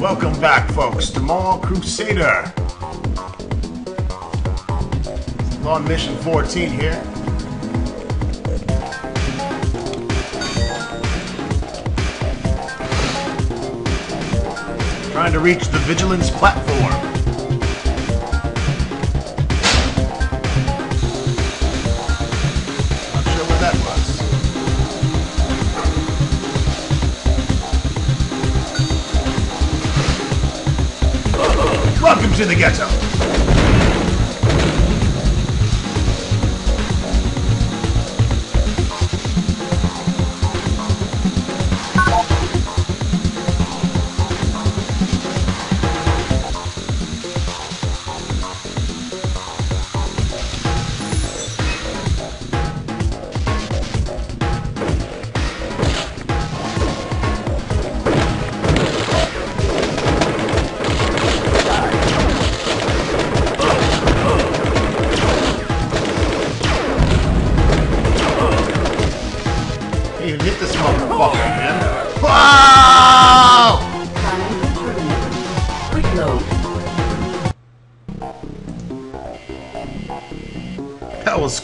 Welcome back, folks, to Mall Crusader. On mission 14 here. Trying to reach the Vigilance platform. To the ghetto.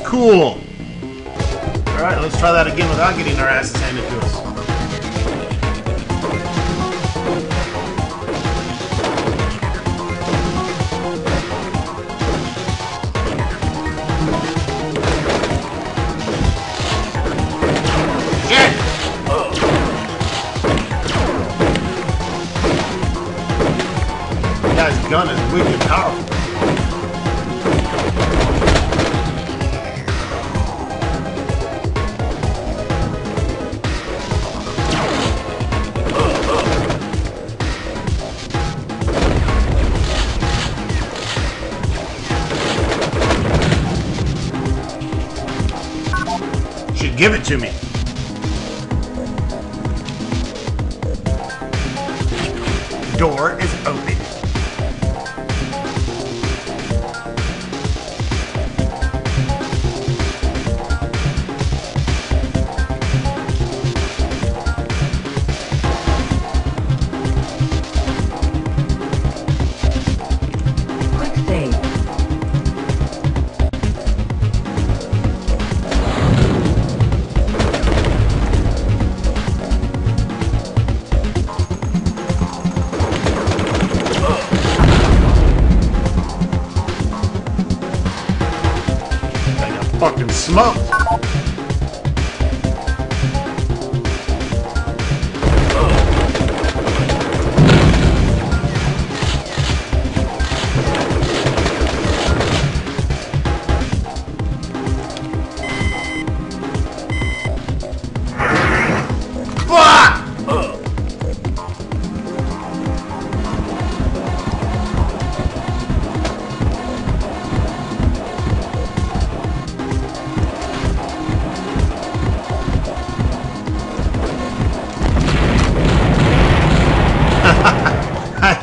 Cool. Alright, let's try that again without getting our asses handed to us. Gun is wicked powerful. Give it to me.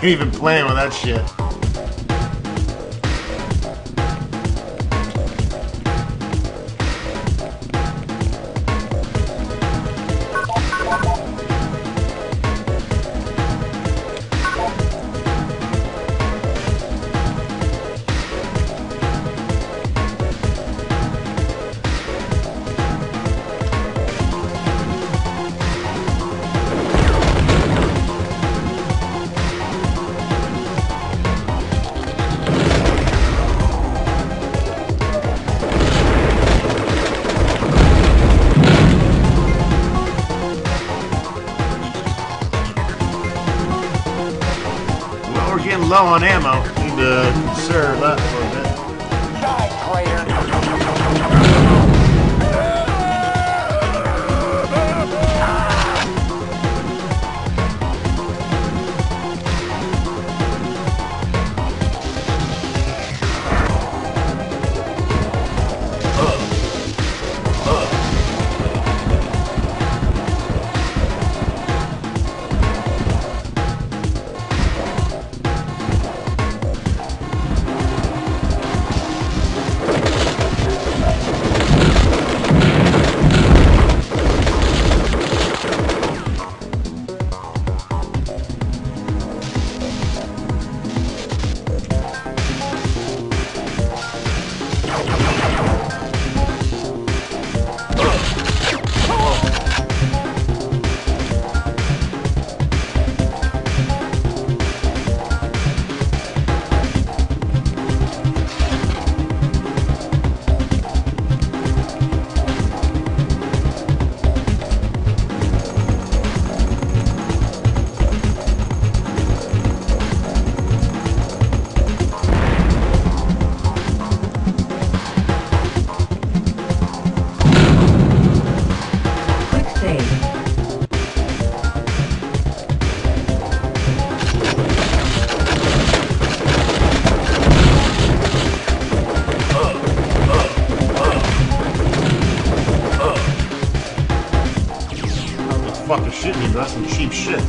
Ain't even playing with that shit. Low on ammo. Need to conserve that Cheap shit.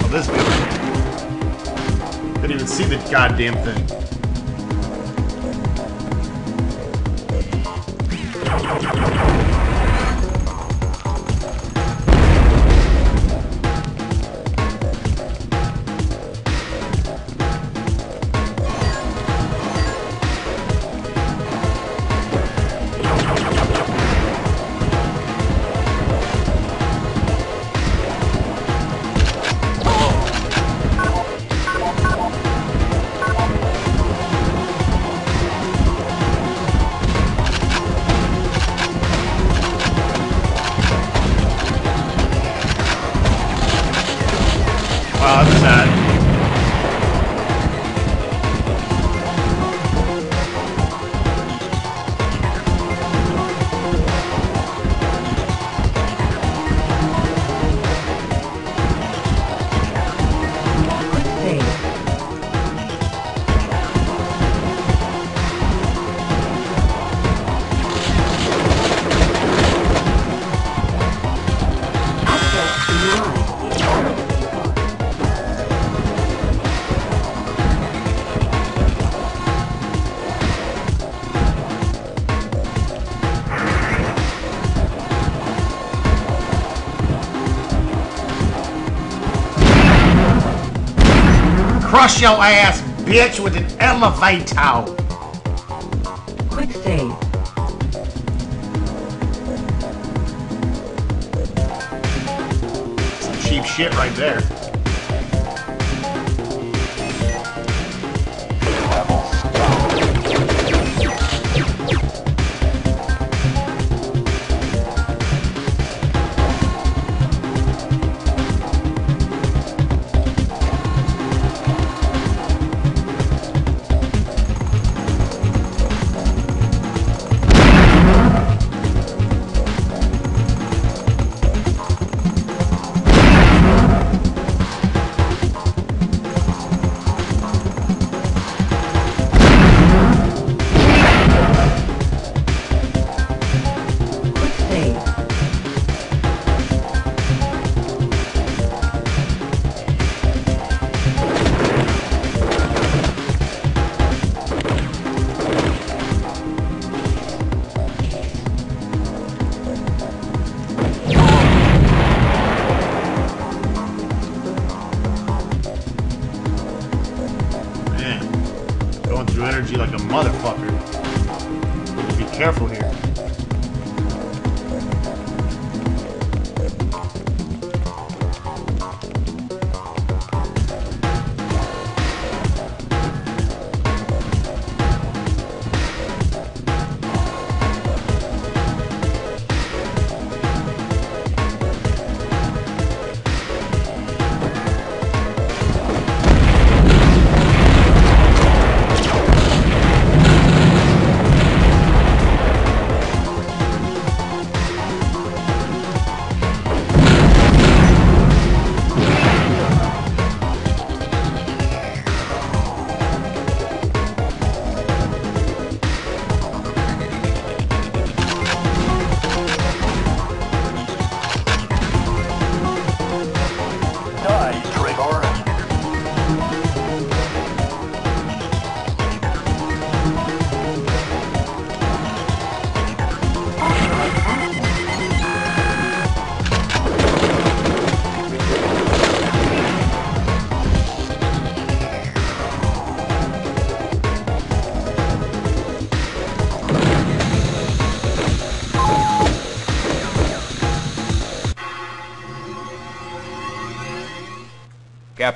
Oh, this building. Didn't even see the goddamn thing. Wow, Crush your ass, bitch, with an elevator. Quick save. Some cheap shit right there.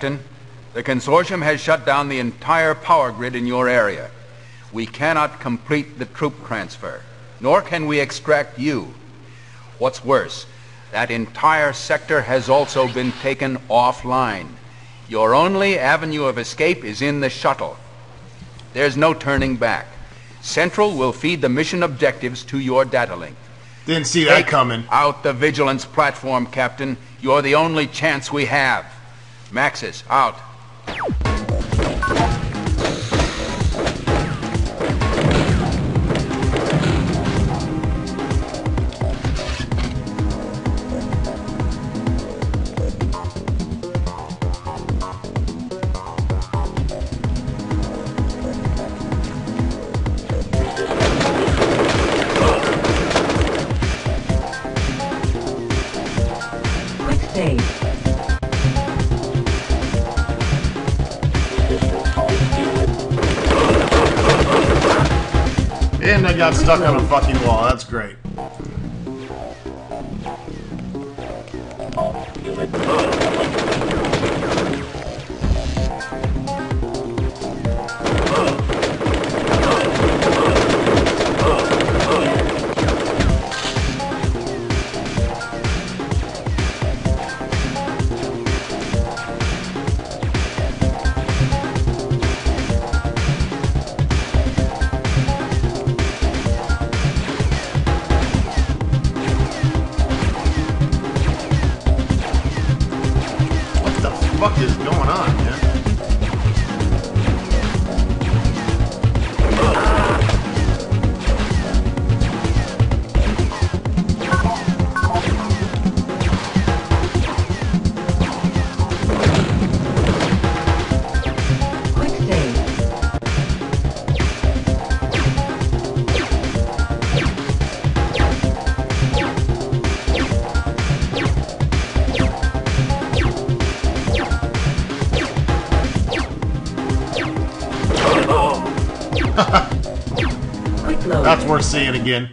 Captain, the consortium has shut down the entire power grid in your area. We cannot complete the troop transfer, nor can we extract you. What's worse, that entire sector has also been taken offline. Your only avenue of escape is in the shuttle. There's no turning back. Central will feed the mission objectives to your data link. Didn't see that coming. out the vigilance platform, Captain. You're the only chance we have. Maxis, out. I got stuck on a fucking wall. That's great. Again.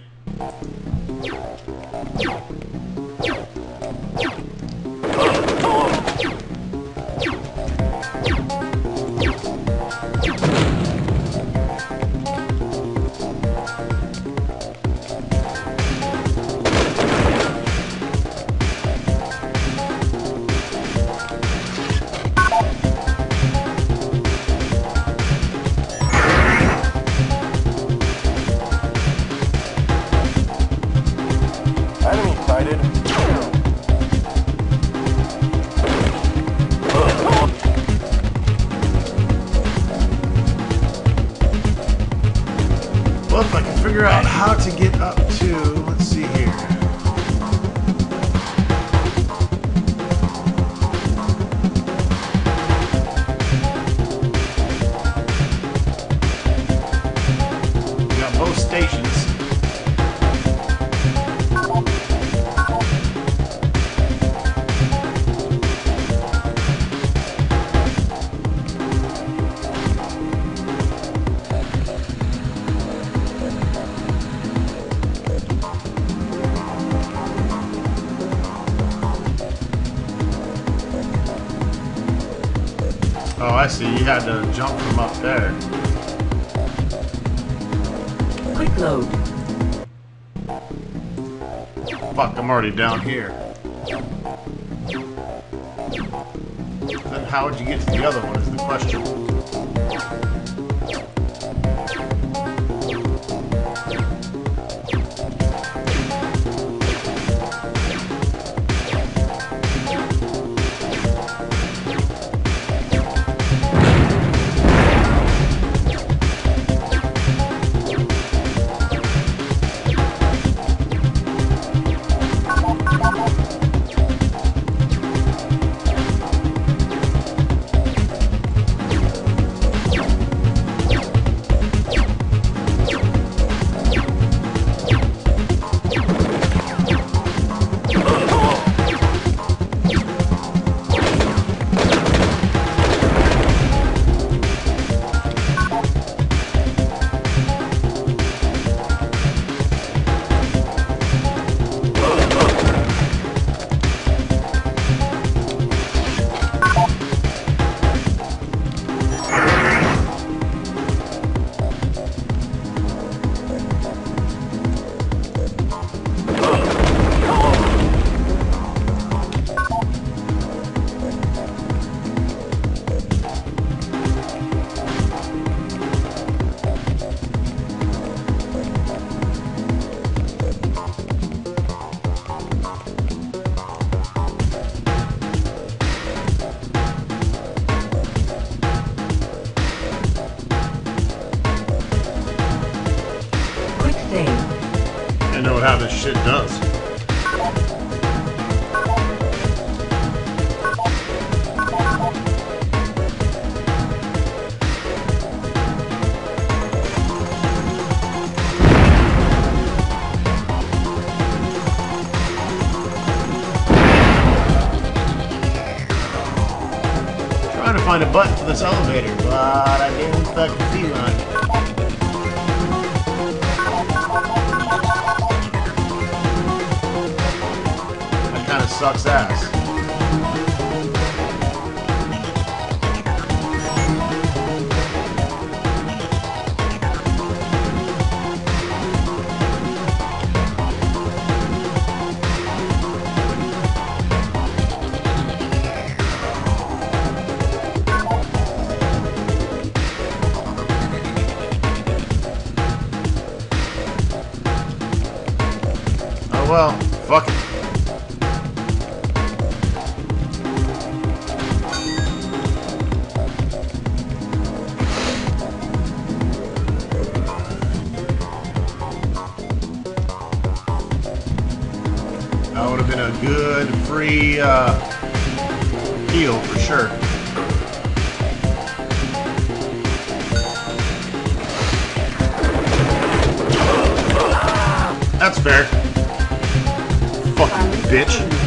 Jump from up there. Quick load. Fuck, I'm already down here. Then how would you get to the other one is the question. find a button for this elevator, but I didn't stuck the T-line. kind of sucks ass. Fucking bitch.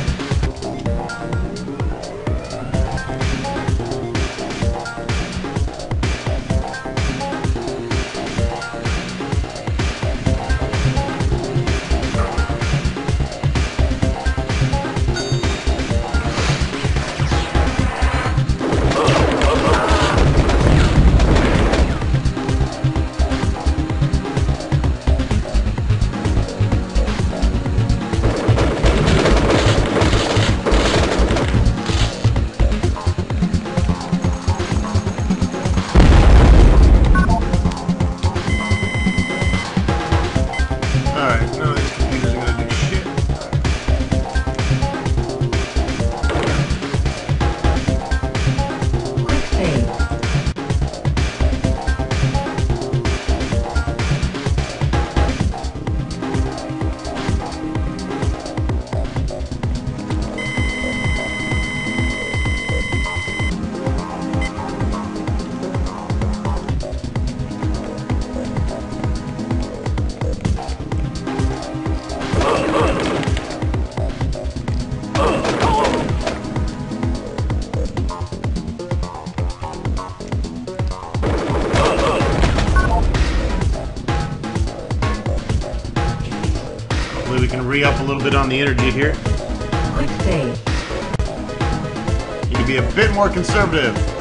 bit on the energy here. Quick day. You can be a bit more conservative.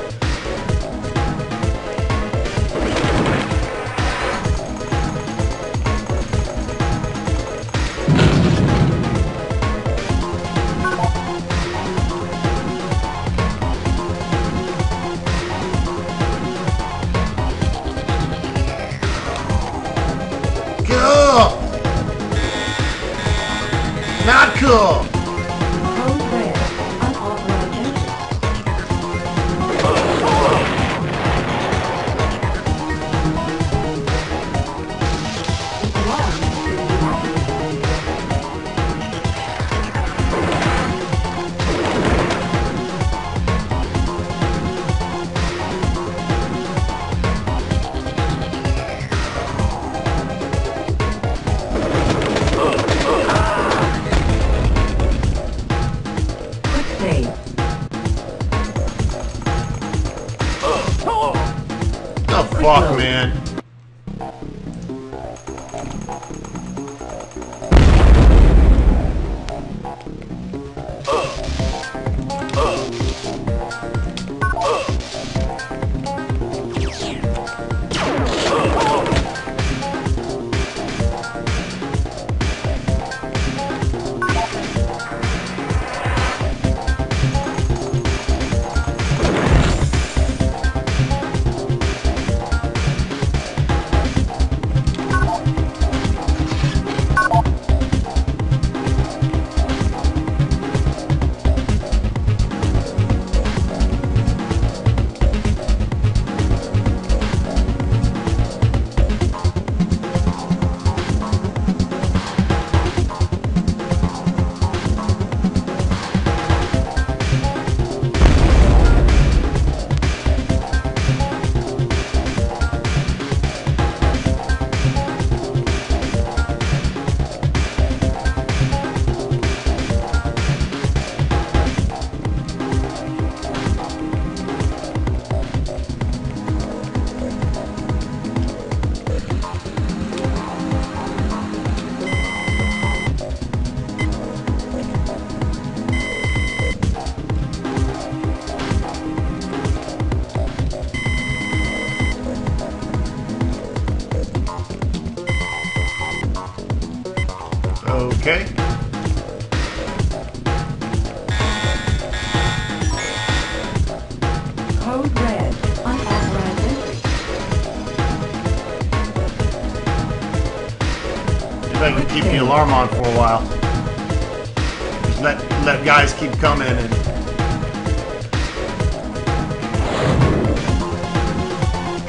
Guys keep coming and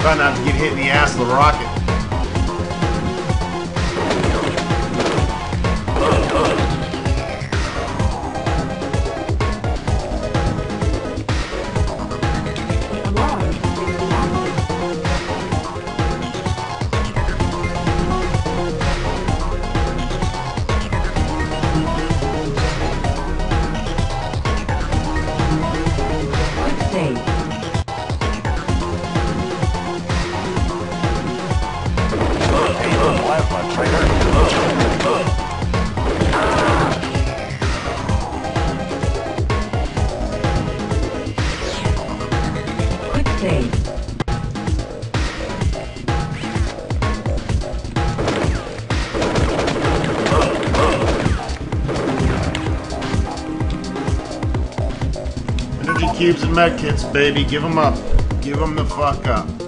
try not to get hit in the ass with a rocket. Med kits, baby. Give them up. Give them the fuck up.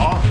Is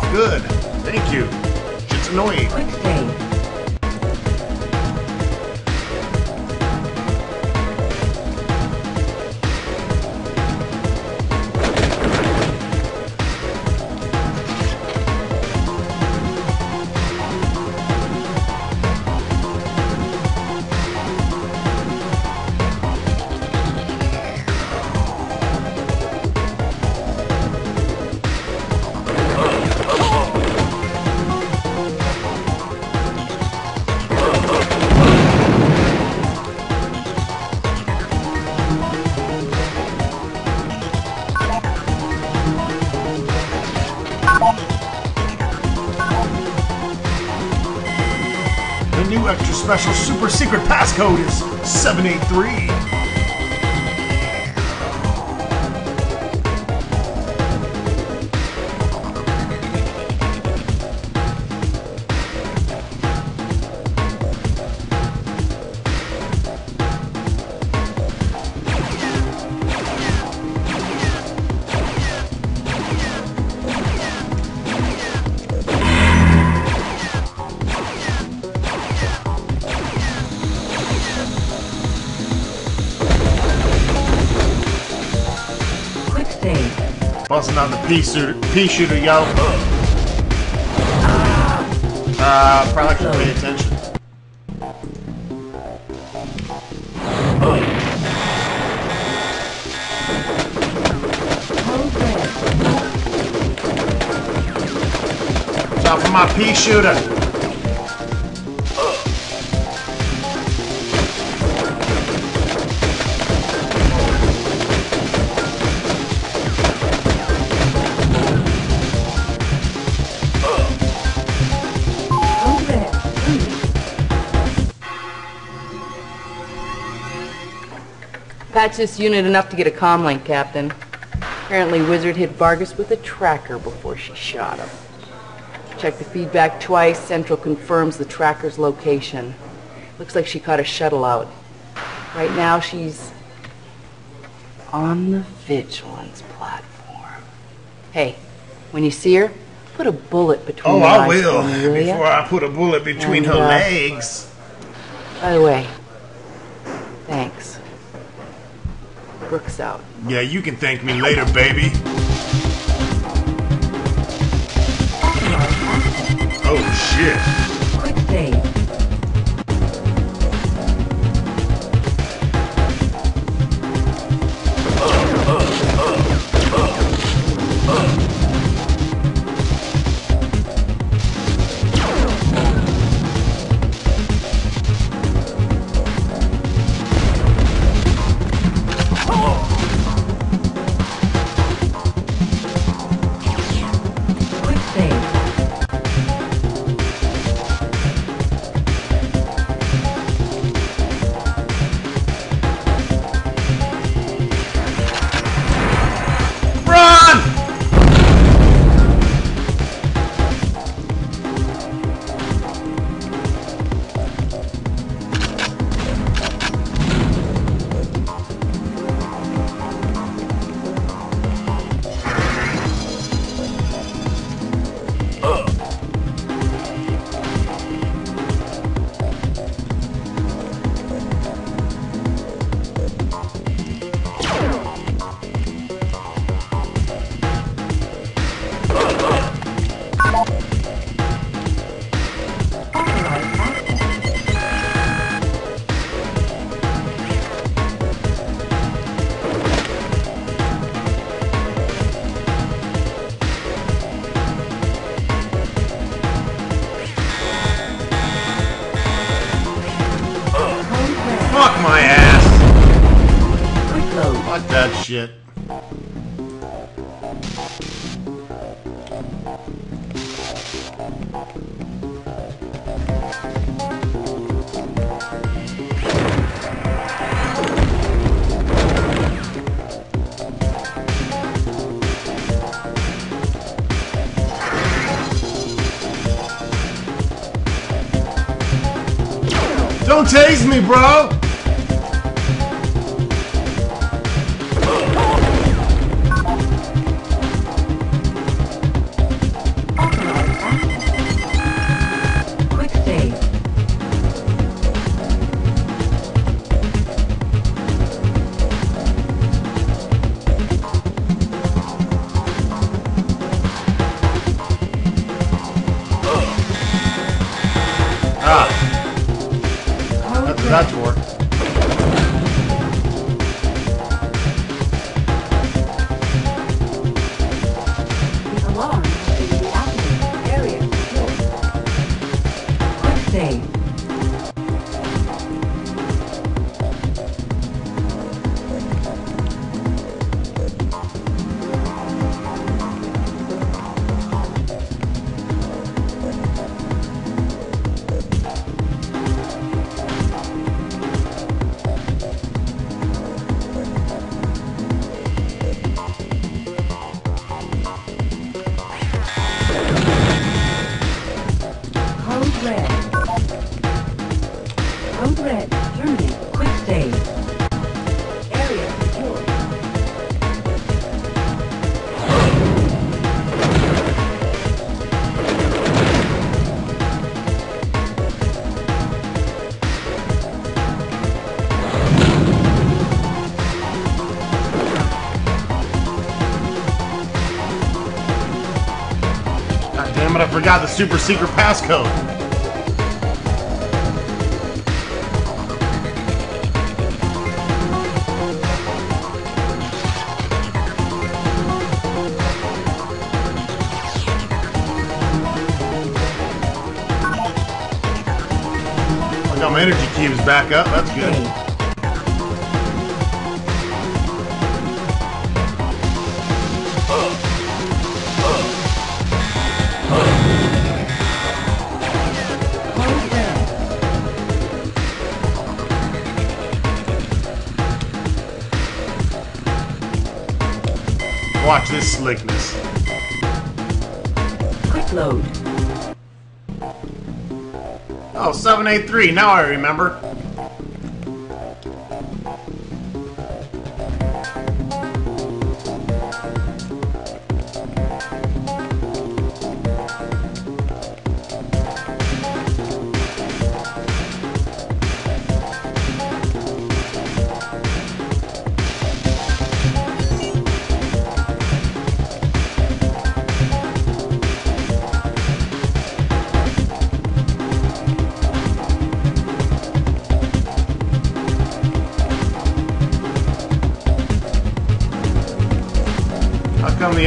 off. Good. Passcode is 783. Save. Busting out the pea shooter, pea shooter, yo. Uh, probably should pay attention. Out for my pea shooter. Patched this unit enough to get a comm link, Captain. Apparently Wizard hit Vargas with a tracker before she shot him. Check the feedback twice. Central confirms the tracker's location. Looks like she caught a shuttle out. Right now she's on the Vigilance platform. Hey, when you see her, put a bullet between Oh, her I eyes will. for will? Before I put a bullet between And, her uh, legs. By the way, thanks. Brooks out. Yeah, you can thank me later, baby. Oh shit. Me, bro! Code damn it, I forgot the super secret passcode. I got my energy cubes back up. That's good. Slickness. Quick load. Oh, 783, now I remember.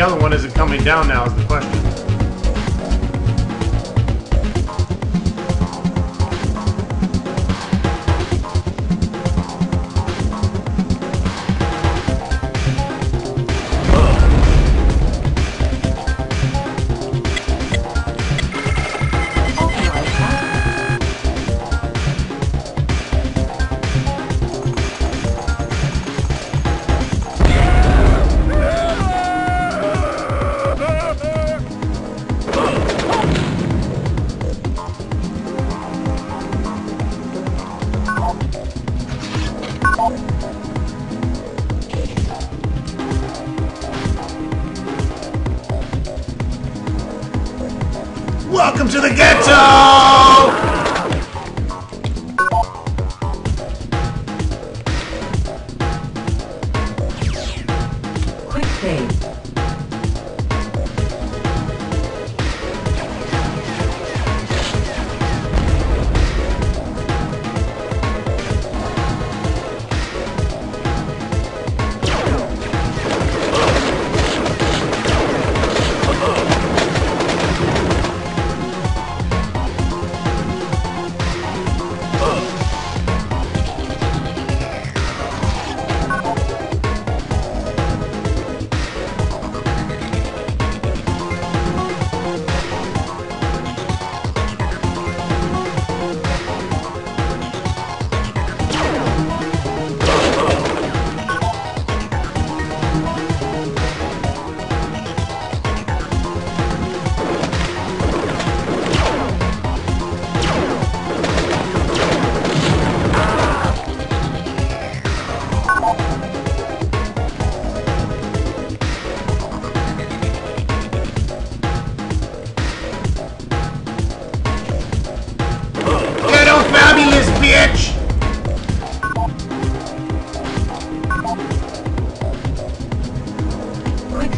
Other one isn't coming down now is the question.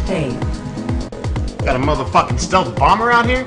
Quick. Got a motherfucking stealth bomber out here?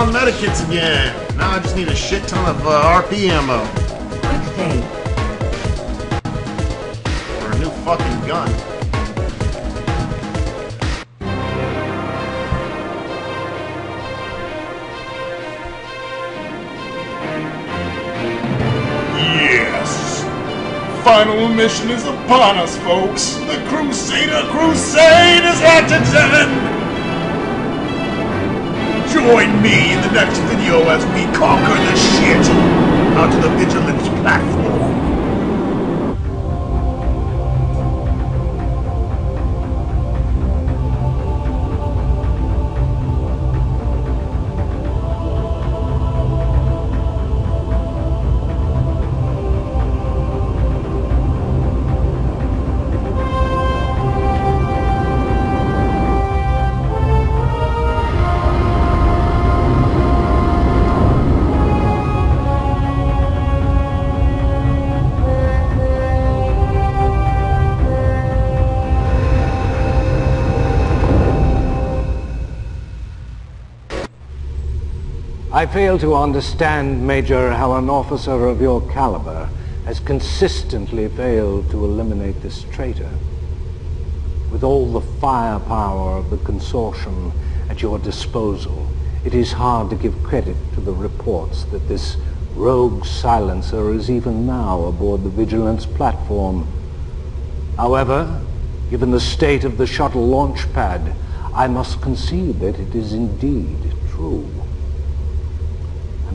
On medikits again. Now I just need a shit ton of uh, RP ammo Quick save. for a new fucking gun. Yes! final mission is upon us, folks. The Crusader Crusade is at its end. Join me in the next video as we conquer the shit out of the Vigilance platform. I fail to understand, Major, how an officer of your caliber has consistently failed to eliminate this traitor. With all the firepower of the consortium at your disposal, it is hard to give credit to the reports that this rogue silencer is even now aboard the Vigilance platform. However, given the state of the shuttle launch pad, I must concede that it is indeed true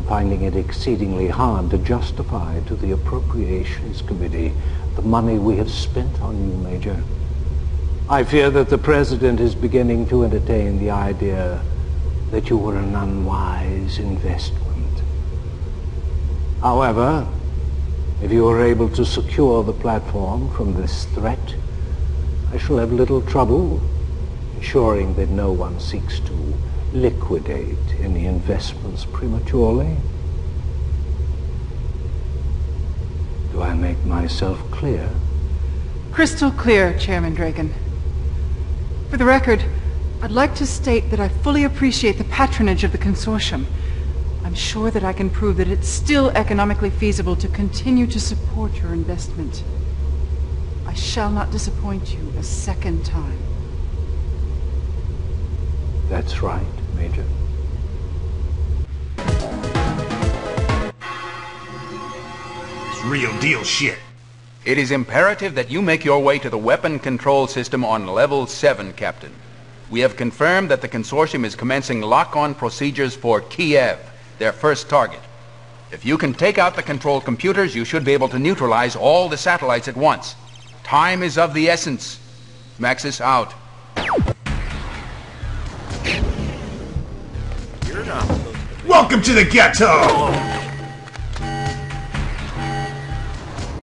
finding it exceedingly hard to justify to the Appropriations Committee the money we have spent on you, Major. I fear that the President is beginning to entertain the idea that you were an unwise investment. However, if you are able to secure the platform from this threat, I shall have little trouble ensuring that no one seeks to liquidate any investments prematurely? Do I make myself clear? Crystal clear, Chairman Draygan. For the record, I'd like to state that I fully appreciate the patronage of the consortium. I'm sure that I can prove that it's still economically feasible to continue to support your investment. I shall not disappoint you a second time. That's right. Major. It's real deal shit. It is imperative that you make your way to the weapon control system on level 7, Captain. We have confirmed that the consortium is commencing lock-on procedures for Kiev, their first target. If you can take out the control computers, you should be able to neutralize all the satellites at once. Time is of the essence. Maxis out. Welcome to the ghetto!